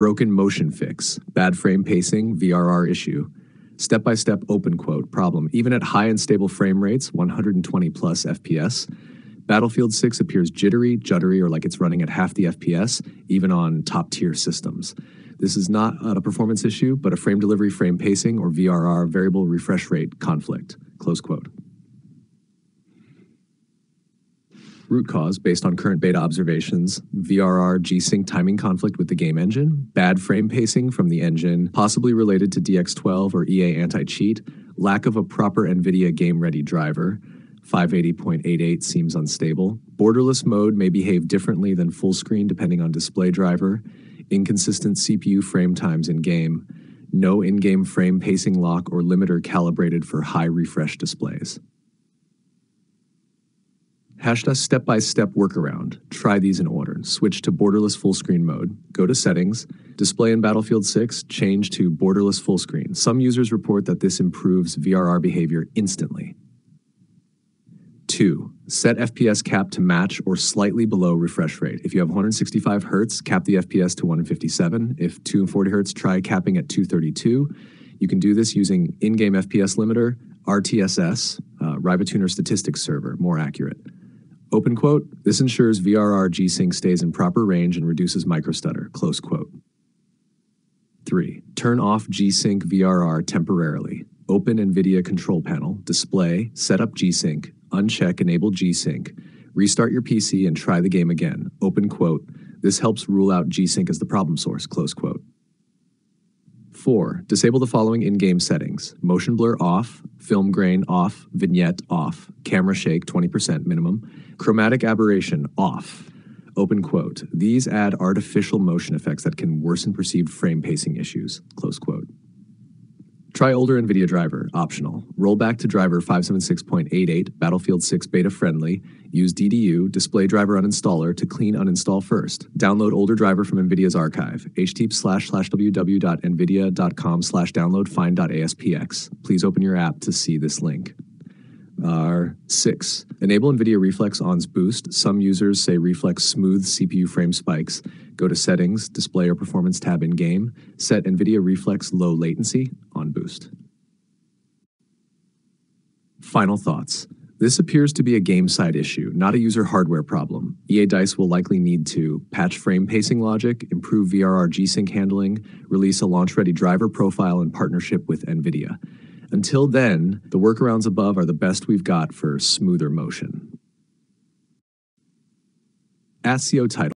Broken motion fix, bad frame pacing, VRR issue. Step by step open quote problem. Even at high and stable frame rates, 120 plus FPS, Battlefield 6 appears jittery, juddery, or like it's running at half the FPS, even on top tier systems. This is not a performance issue, but a frame delivery, frame pacing, or VRR variable refresh rate conflict. Close quote. Root cause based on current beta observations, VRR G-Sync timing conflict with the game engine, bad frame pacing from the engine, possibly related to DX12 or EA anti-cheat, lack of a proper NVIDIA game-ready driver, 580.88 seems unstable, borderless mode may behave differently than full screen depending on display driver, inconsistent CPU frame times in-game, no in-game frame pacing lock or limiter calibrated for high refresh displays. Hashdash step-by-step workaround. Try these in order. Switch to borderless full screen mode. Go to settings. Display in Battlefield 6, change to borderless full screen. Some users report that this improves VRR behavior instantly. 2. Set FPS cap to match or slightly below refresh rate. If you have 165 Hz, cap the FPS to 157. If 240 Hz, try capping at 232. You can do this using in-game FPS limiter, RTSS, uh, Rivatuner Statistics Server, more accurate. Open quote, this ensures VRR G-Sync stays in proper range and reduces microstutter, close quote. 3. Turn off G-Sync VRR temporarily. Open NVIDIA control panel, display, set up G-Sync, uncheck enable G-Sync, restart your PC and try the game again. Open quote, this helps rule out G-Sync as the problem source, close quote. 4. Disable the following in-game settings. Motion blur off, film grain off, vignette off, camera shake 20% minimum, chromatic aberration off. Open quote. These add artificial motion effects that can worsen perceived frame pacing issues. Close quote. Try older NVIDIA driver, optional. Roll back to driver 576.88, Battlefield 6 beta friendly. Use DDU, display driver uninstaller, to clean uninstall first. Download older driver from NVIDIA's archive, http slash slash www.nvidia.com slash download find.aspx. Please open your app to see this link are six. Enable NVIDIA Reflex ON's boost. Some users say Reflex smooth CPU frame spikes. Go to Settings, Display or Performance tab in game. Set NVIDIA Reflex low latency on boost. Final thoughts. This appears to be a game side issue, not a user hardware problem. EA DICE will likely need to patch frame pacing logic, improve VRR G-Sync handling, release a launch ready driver profile in partnership with NVIDIA. Until then, the workarounds above are the best we've got for smoother motion. ASCIO title.